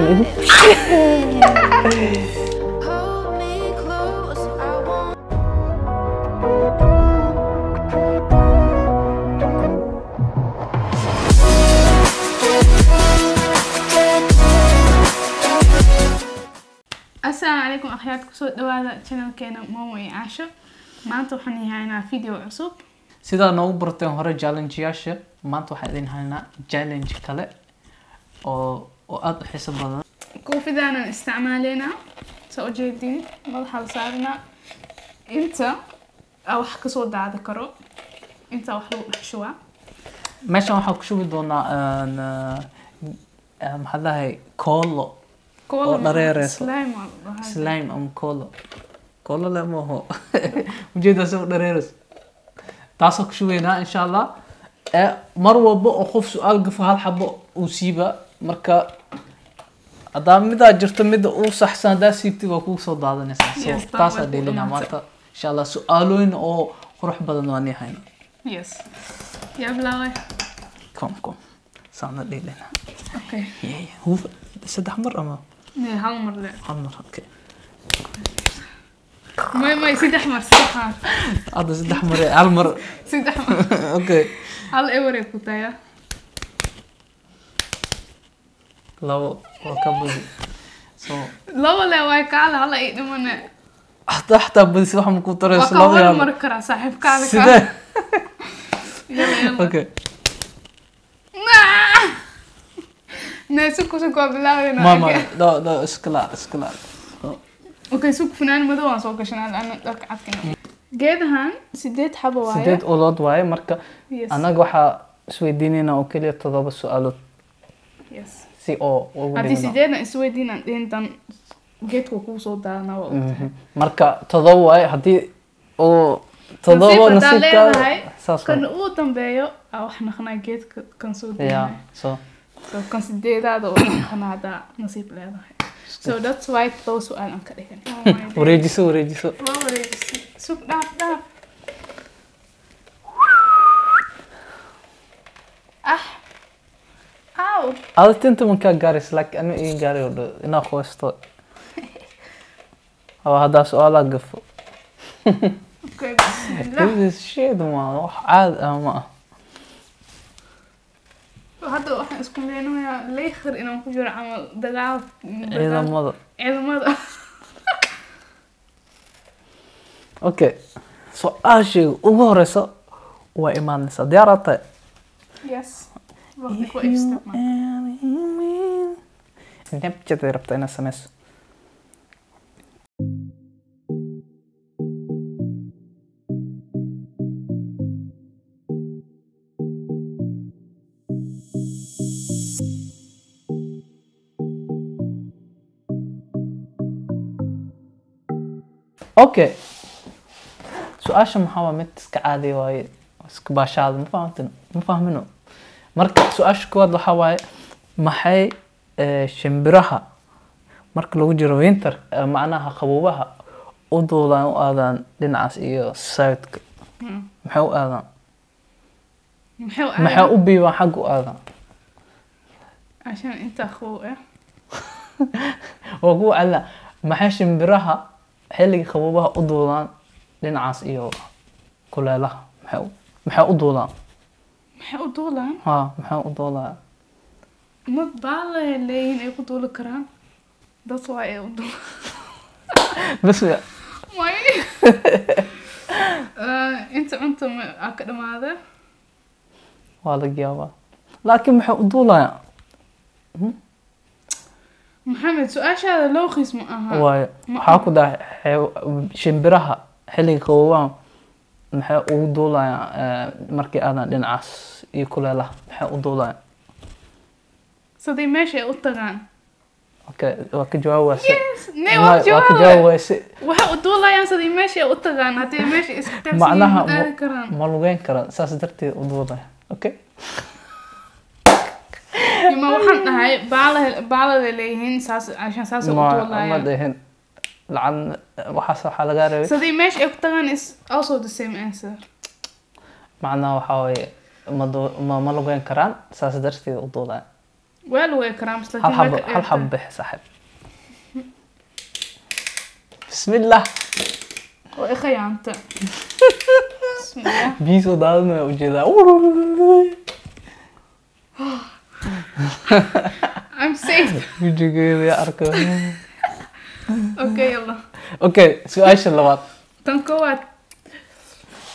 Want. asalaamu calaykum akhyaarta ku soo dhawaada channelkeena momo iyo caasho maanta waxaan yahaynaa video cusub sidaa noogu barteen hore challengeyaasha maanta waxaan idin haynaa challenge kale oo oo aada u xiiso badan. Koofidaanan isticmaaleynaa saa ujeediin madaxa la saarinaa inta aa wax ka soo daadi karo. Inta wax lagu dhex shubaa meeshan waxaan ku shubi doonaa maxaa lahay koolo. Oo dhareereyso. slime ama koolo. Koolo le maaho ujeeda soo dhareeres taasoo ku shubeynaa insha allah. Mar walba oo qof su'aal gafo hal xabo uu siiba marka hadaa midaa jirto mida uu saxsan hadaa siibtid waa kugu soo daadanaysaa so taasaa dheelinaa maanta insha allah su-aalooyin oo qurux badan waan ii hayna yes yablaawe kom kom saana dheelina okay yeah, yeah. saddex mar ama nee hal mar le hal mar okay ماي ماي سيد احمر سيد احمر هذا سيد احمر هالمر سيد احمر أوكي هل ايوري كنت لو وكبودي سو لو لو وكال هلا يدمنا حتى حتى بدي واحد من كتر السلام وكال مركرة صاحب كالك سيدا يلا يلا أوكي نه سوق سوق لا ما ما لا لا اسكلا اسكلا أوكي سوق فنان مدو waan soo gashanaa aan dharka cadkana geedahan sideed xabo waaye sideed ulood waaye marka anaga waxaa isweydiinaynaa oo keliya todoba su-aalood yes marka todoba waay haddii uu todoba nasiibkan uu dambeeyo wax naqnaa geedka kan soo so kan sideedaada oo naqnaada nasiib leedahay so that's why todoba su-aal aan ka dhigan wareejiso wareejiso sug dhaaf dhaaf ah aw ada tinta mankaa gaaris laakiin ana ii gaaray oo dhow inaa qoysto oo haddaa su'aalaa gafo okay This is shit man. Wax caadi ah ma hadda waxaan isku leenayaa leekhir inaan ku jiro camal dagaal ciidamada ciidamada okay. Su'aashayga ugu horeysa waa imaanaysaa diyaaraad tahay yes waqti ku isticmaal nebjaday rabtaa inaad sameyso okay su'aasha maxaa waa mid iska caadi waaye marka su'aasha koowaad waxaa waaye maxay eh, shimbiraha? Marka lagu jiro winter eh, macnaha qaboobaha u duudaan u aadaan dhinacaas iyo sawdka maxay u aadaan? Maxay u biibaan xagga u aadaan? Waa kuwa alla maxay shimbiraha xilliga qaboobaha u doodaan dhinacaas iyo kuleelaha? Maxay u doodaan maxay u duulaan ha maxay u duulaan ma baala leeyihin ay ku duuli karaan dad waa ay u duul bas Eh, inta cunta aa ka dhamaada waa laga yaabaa laakiin maxay u duulayaan maxamed su-aashaada lowqiis ma aha waayo waxaa ku dhahay xeew- shimbiraha xilliga qaboobaha maxay ugu duulayaan eh, markii aadan dhinacaas iyo kuleelaha maxay u duulayaan saday meesha u tagaan. Okay waa ka jawaab waa ka waxay u duulayaan saday meesha u tagaan. Haddii meesha ma lugeyn karaan saas darteed u duulaya okay ma waxaan dhahay baala baalada leeyihiin saas cashan saas u ma dhihin lacan waxaas waxaa lagaa rabay saday meesha ay ku tagaan is also the same answer. Macnaha waxaa waaye ma ma lugeyn karaan saas darteed u duulaya waa lagu ekraams hal laakiin xabo waa ka hal xabo dheertahay. bix saaxib bismillah. Waa i khiyaanta. Bismillah. Biyo soo daadinaya u jeedaa I'm safe. Arka. okay yalla okay su'aasha labaad tan koowaad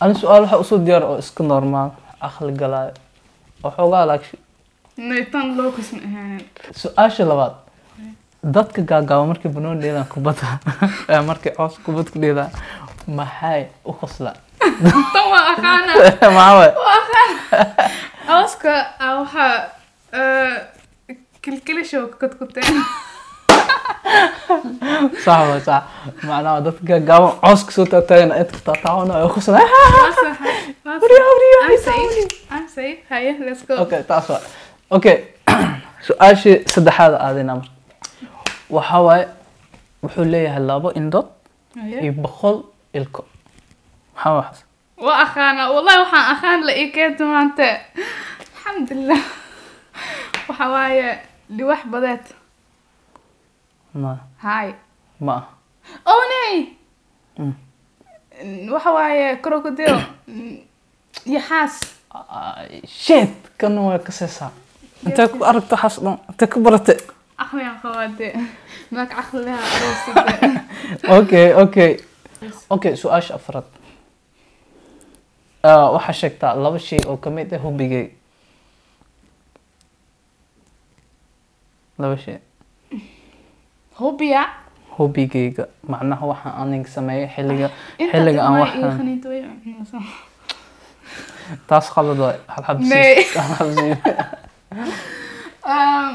ani su'aal waxa u soo diyaar oo iska normaal aqli galaayo oo xoogaa laagshi nay tan locus ma ahaanin su'aasha labaad dadka gaagaaba markay banooni dheelaan kubadda markay coos kubad ku dheelaan maxay u qoslaan tan waa aqaana maxaa ah, waxaa eh, kilkilishow kadkuteen waa sax macnaha dadka gaagaaba cooska soo taataagana inta taataawana ay let's go. Okay taas waa okay su'aashii saddexaad aadina marka waxaa waaye wuxuu leeyahay labo indhood iyo boqol ilko maxaa waxaas waa aqaana wallahi waxaan aqaan la ii keenta maanta alxamdulilah waxa waaye liwax badeed hay ma. Ah oh Mm. waxa waaye crocodile yaxaas Ay, shit. Kana waa ka seesaa intee ku aragta waxaas dhan intee ku barate okay okay okay su'aasha afraad Ah, waxaa sheegtaa laba shay oo ka mid ah hubigay laba shay hubiya hubigayga macnaha waxaan aniga sameeyay xilliga Inta xilliga aan cunaysaa. taas qalad waay. Um,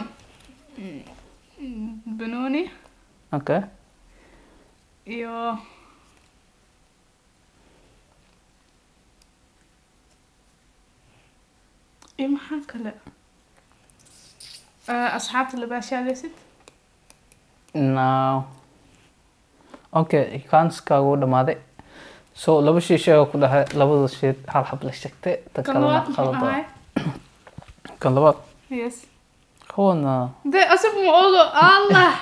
banooni okay iyo iyo maxaa kale? Ah, asxaabta labaashaaleysid now okay kaanskaagu wuu dhamaaday so laba shay sheega ku dhahay labada shay hal xab la sheegtay. Ta kan kalena labaad kan yes. Ma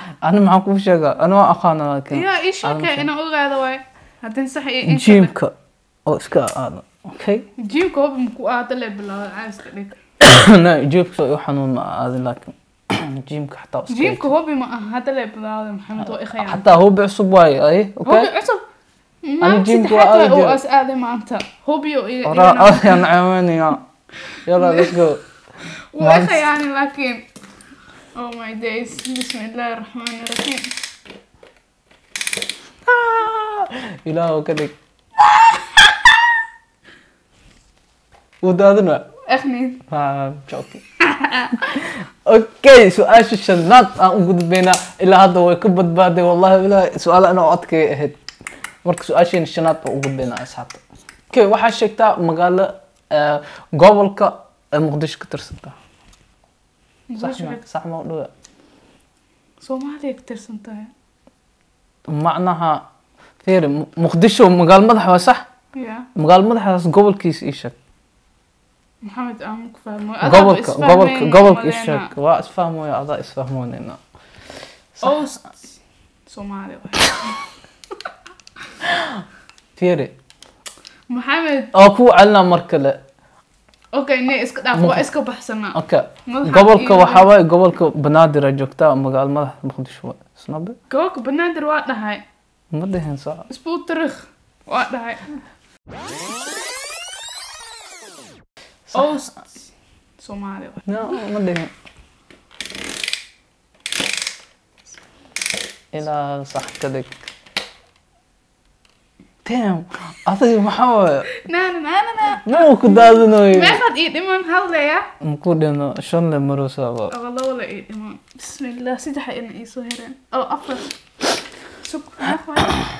ani maxaan kuu sheegaa ani waan aqaana laakiin? Yaa ii sheekay Aaminsan. inaan ogaado waay haddin sax iyo in kale. jiimka oo iska aado. Caaska dhig. No jiimka soo جيمك حتى أسكيت. جيمك هو بما هذا اللي بلا محمد هو أخي حتى هو بعصب واي أي أوكي هو بعصب أنا جيمك وأي حتى وأس آذي ما أنت هو بيو إيه أرى أذي يا يلا ليتس جو هو أخي يعني لكن أو ماي دايز بسم الله الرحمن الرحيم إلهو كذلك ودادنا أوكي سؤال شو الشنات اقعد بينا إلى هذا هو كبت بعدي والله لا سؤال أنا أعطيك هيك مرك سؤال شين الشنات اقعد بينا اسحبت أوكي واحد شكتا مقال آه، قبلك آه، مقدش كتر صح صح ما؟ اقوله سو ما عليك كتر سنتا معناها فيري مقدش مقال مدح صح؟ مقال مدح قبل كيس ايشك محمد أمك فاهمون قبلك قبلك قبلك اشك واس يا اعضاء يسفهمون انه اوست سومالي فيري. محمد. أكو على مركلة. أوكي إني اسك دافو اسك بحسنا. أوكي. قبلك وحاوي قبلك بنادر جوكتا مقال ما بخد شو. سناب قبلك بنادر وقت هاي ما دهن صح. أسبوع ترخ. وقت هاي لا Somalië. No, wat dingen. إلى صحتك تام أصلي محاول نانا نانا نانا ما كنت أظنه ما أخذ إيد إمام هلا يا مكود إنه شون لمرو سوا والله ولا إيد إمام بسم الله سيدي حقنا إيسو هيرين أو أفر شكرا أفر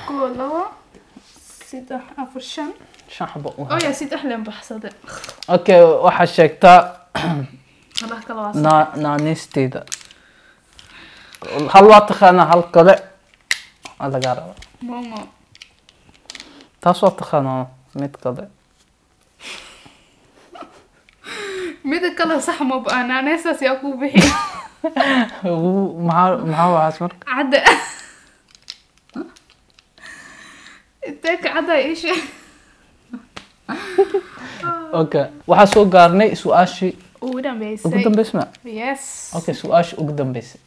كولو سيدي أفر شن شو حبقوها؟ أوه يا سيد احلم بح صدق أوكي وحشك تا هلاك الواسع نا نانيستي دا هلا تخانا هل كله؟ هذا ماما. تاسو تخانا ميت كله. ميت كله صح ما بقى أنا ناسس يا كوبي ومع معاه عسمر عدا. تاك عدا إيش؟ Okay waxaa soo gaarnay su-aashii ugu ugu dambeysay dambeysma yes okay su-aashii ugu dambeysay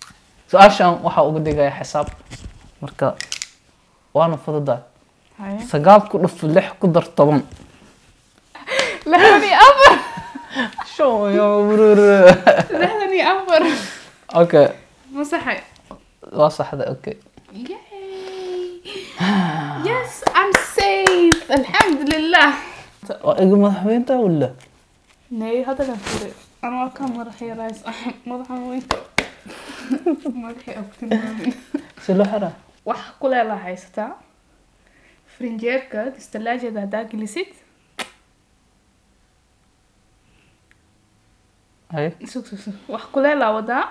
su-aashan waxaa uga dhigaya xisaab marka waana fududaa Haye. sagaal ku dhuf lix ku dar toban lixdan iyo afar Show yo, bror. lixdan iyo afar okay masaxay waa saxda okay Yay! yes I'm safe alxamdulilah آه، إيه، ما وين ولا؟ ناي هذا لا فرق أنا كان مرحي رايس. مضحى وين مرحي أبتن شنو حرا وح كل الله حيستا فرنجيرك تستلاجة ده دا جلسيت هاي؟ سوك سوك وح كل لا ودا.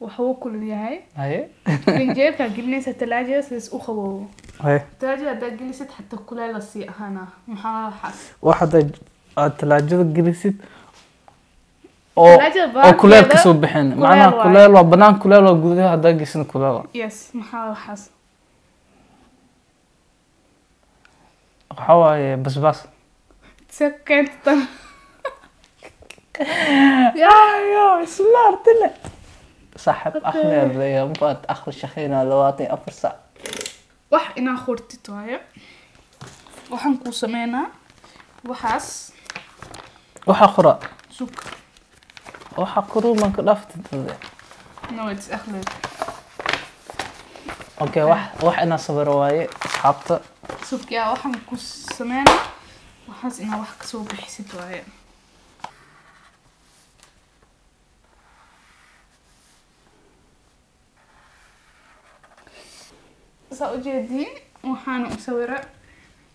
وحوك كل ياي هاي. فرنجيرك جبنا ستلاجة سيس أخوه talaajada haddaa gelisid xataa kuleela sii ahaana maxaa waxaas wax hadda aad talaajada gelisid oo Talaajada oo kuleel baarkeeda kasoo bixin kuleel macnaha waaye. kuleel waa banaan kuleel waa gudaha haddaa gesin kuleel waa yes maxaa waxaas waxaa waaye basbaas se keenta tan يا سلار طلع صاحب اخر اليوم فات اخر شخينا لواتي افر ساعة wax inaa khurtid waayo waxaan kuu sameynaa waxaas waxa qura suk waxa kuruman ka dhaaftid nawad akhlid أوكي واحد واحد أنا صبر واي اصحابته سوق يا واحد كوس سمعنا وحاس أنا واحد كسوب بحسيت واي سا اجيدين وحانا اسوره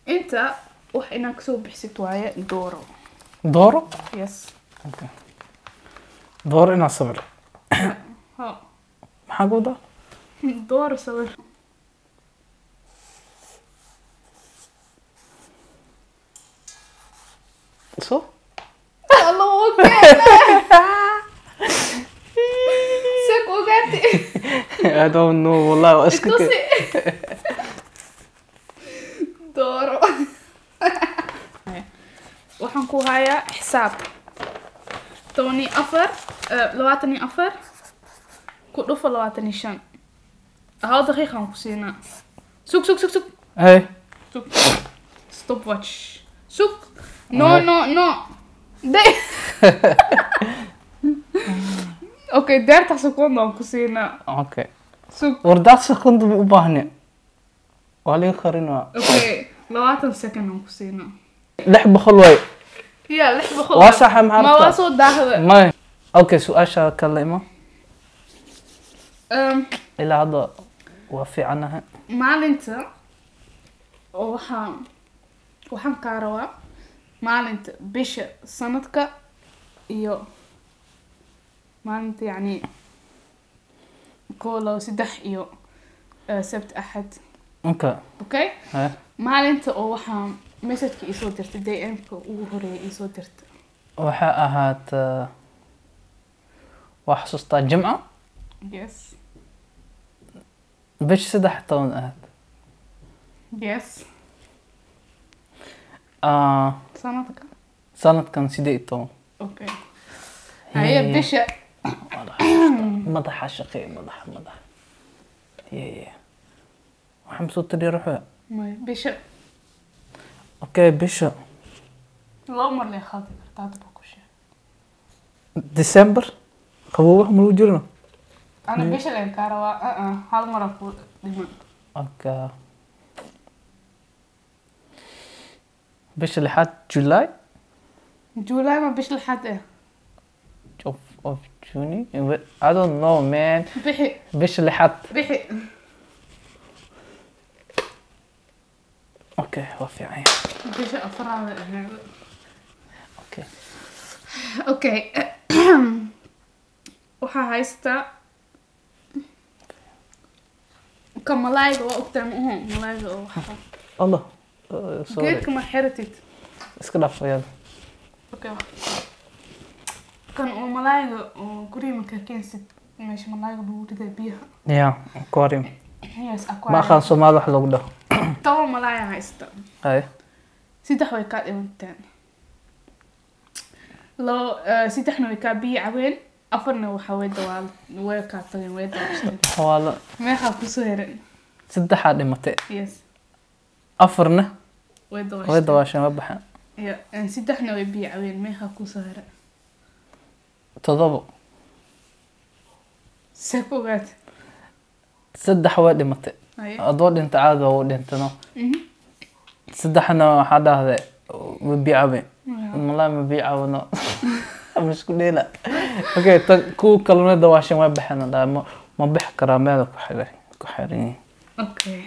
انت وح انك سو بحسيت وايا دورو دورو؟ يس أوكي دور أنا صبر ها ما حقول دور صبر I don't know والله waa iska itusi dooro waxaan ku hayaa xisaab toban iyo afar eh, labaatan iyo afar ku dhufo labaatan iyo shan hal daqiiqaan ku siinaa sug sug sug sug hey sug stopwatch sug no no no day okay deerta secondo aan ku siinaa okay sekund ma u baahne waa laga qarin waa okay labaatan second aan ku siinaa lix boqol waaye ya lix boqol waa saxa maxaa waa soo daahda may okay su'aasha kale ima ilaa hadda waa fiicanahay maalinta oo waxaan waxaan kaa rabaa maalinta bisha sanadka iyo maalinta yacni كولو سدح يو آه، سبت أحد. أوكي. أوكي؟ ها. ما أنت أو وحا مسجك إيسو ترت دي أمك أو هوري إيسو ترت. وحا أهات آه، وحصوصتا الجمعة؟ يس بيش سدح طون أهات؟ يس آه. سنتك سنتك سدح طون. أوكي. هي بيشة مضح عشقي مضح مضح يا يا. وحمصوت اللي روحو بشا أوكي بشا اللهم لي خاطر تاع دبوك ديسمبر؟ خبوه هم الوجرنا أنا بشا لين كاروا أه أه. هالمرة أوكي. بشا لحد جولاي؟ جولاي ما بشا لحد إيه؟ شوف. اوف جوني اي دونت نو مان بحق بش اللي حط بحق أوكي وفي عين بش افرع أوكي أوكي وحا هايستا كم ملايق وقت مهم ملايق الله سوري كيف كما حرتت اسكنا فيا أوكي kan oo malaayga oo guriga markaa keensid meesha malaayga lagu riday biyaha. Ya aquarium. Ma aqaan soomaali wax lagu dhaho? Toban malaaya haysta ay. Saddex way kaa dhimanteen. Labo eh, saddexna way kaa biyo cabeen afarna waxaa way dawaal way kaa tageen way dawaashteen meeqaa ku soo herin saddexaa dhimatay yes. Afarna? Way way dawaashteen dawaasheen waa baxeen en saddexna way biyo cabeen meeqaa ku soo herin todobo see ku saddex way dhimatay adoo dhinta caadi waa u dhintano Mhm. saddexna waxaa dhahday Ya. malaa ma biicawno ma isku dheela. Okay tan kuwa kalena dawaasheen way baxeen dhaa. Ma bixi karaa meela ku xiran ku xiran yihiin okay.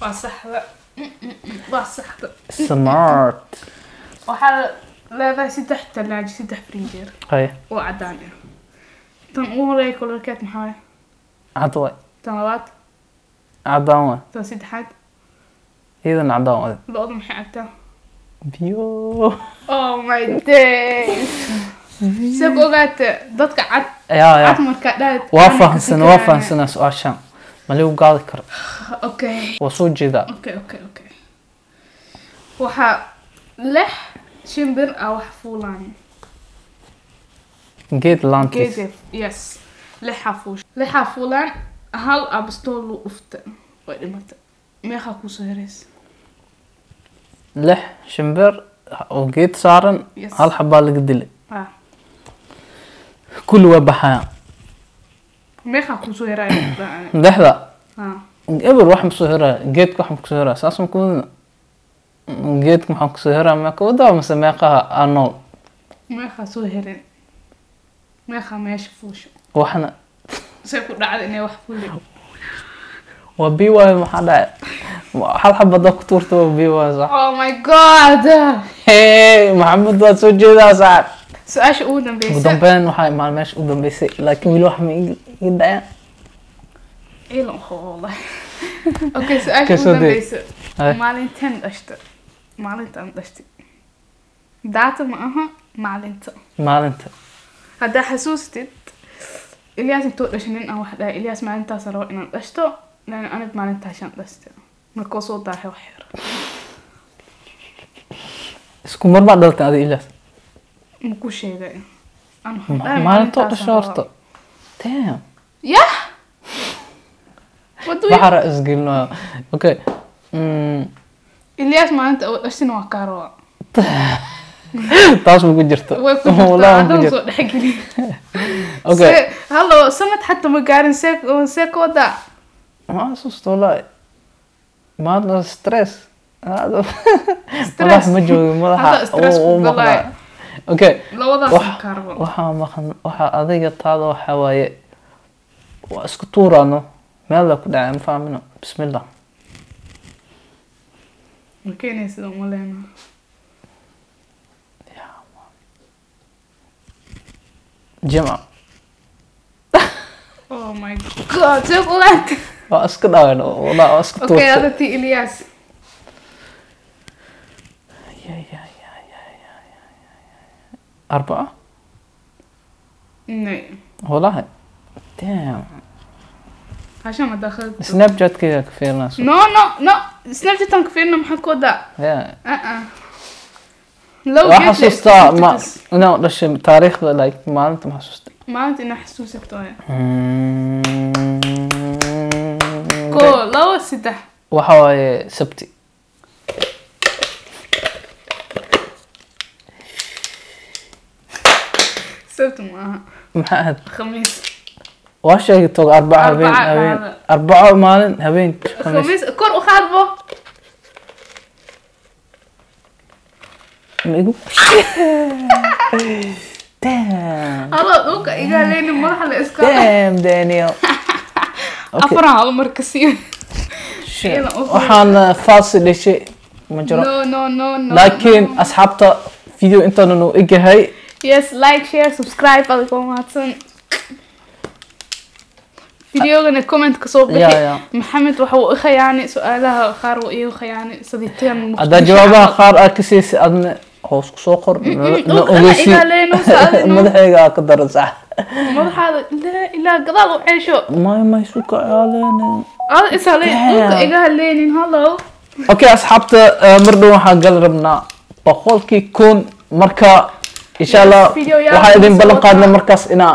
Waa saxda. Mm, mm, mm, waa saxda. Smart. Waxaa leedahay saddex talaajo saddex frinjeer hay oo cadaan ah tan ugu horreeya kolorkeed maxaa waye cad waay tan labaad cadaan waay tan saddexaad iyadan cadaan waay lo-da maxay cabtaa biyo oh my days se ku ogaata dadka cad cad markaa dhaad waa fahansana waa fahansanaa su'aashaan maligu gaadi karo okay waa soo jeedaa okay okay okay waxaa lix شمبر أو حفولاني جيت لانتس جيت يس لحفوش لحفولان هل أبستولو أفت؟ وإلمت ميخا كوسيريس لح شمبر وجيت سارن هل حبالك دلي آه. كل وبحايا meeaa kusoo heraadhexda eber waxaan kusoo heraa geedka waxaan kusoo heraa saasaan ku geedka maxaa ku soo heraya meeqa wadaa mase meeqaha aa nool? Meeqaa soo herin meeqaa meesha fuusho. Waxna say ku dhacda inay wax fuuli waa bii waayo maxaa dhacay? Hal xabadaa ku tuurta waa bii waayo sax. Oh my god! Maxamed waad soo jeedaa saacad su'aasha ugu ugu dambeysa dambeyn waxaa imaan meesha u dambeysay laakiin weli wax ma ii dhaceen. Ciilan wallahi okay su'aasha ugu so the- dambeysa Ay. maalinteen dhashta maalintaan dhashtay daata ma aha maalinta maalinta haddaa xasuustid ilyaas intuu dhashay nin aan wax dhahay ilyaas maalintaas rabo inaan dhashto lan anig maalintaashaan dhashta markuu soo daahay wax yar. Isku mar baa dhaltay adi sheegay. Waxaan Ma- dhahay maalintoo maalintaasaan dhasho horta. damn. Yah! Waxara isgelinayo okay. Mm, ilyaas maalinta dhashtina waa kaa rabaa taas ma ku jirto hallo sanad xataa ma gaarin see wadaa ma asuusto wallahi maadna stress. Madax ma joogi madaxa okay waxaa maqan waxaa adiga taada waxaa waaye waa isku tuuraano meel la ku dhacay ma fahmino bismillah makeynaysid uma leena jima oh my god soo ogaad waa iska dhaaween walaa waa iska tuurtay okay adati Ilyas ya ya ya ya ya ya أربعة؟ نعم والله damn عشان ما دخلت سناب شات كذا كثير ناس نو نو نو سناب شات محل كودا يا آه آه لو حسست ما نو دش تاريخ لايك ما أنت ما حسست ما انت أنا حسوسك تويا كو لو سدح وحواي سبتي سبت معاها محمد خميس waa sheegi tog arbaco habeen habeen. Arbaco maalin habeen. Khamiis. Kor u qaadbo maigu halo dhulka igaa waxaan uh, faasi dhashay. Ma jiro. Laakiin asxaabta video intaananu egahay. فيديوغن الكومنت كصوب بحي محمد وحو إخا يعني سؤالها خار وإيه وإخا يعني صديقتين هذا جوابها خار أكسيس أدن hoos kusoo qor madaxaygaa ka daran sax madaxaada ilaa gadaal u ceesho may may suka caaleenigahalenin hallow okay asxaabta mar dhow waxaan gali rabnaa boqolkii kun marka insha allah waxaa idin ballan qaadna markaas inaa